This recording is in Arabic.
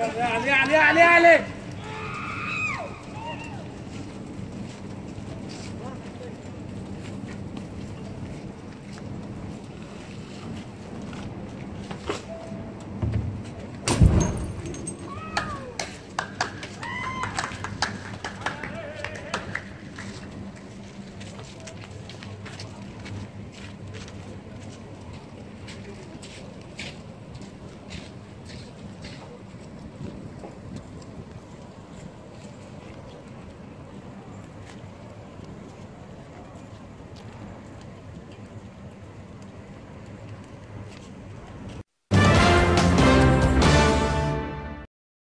علي علي علي علي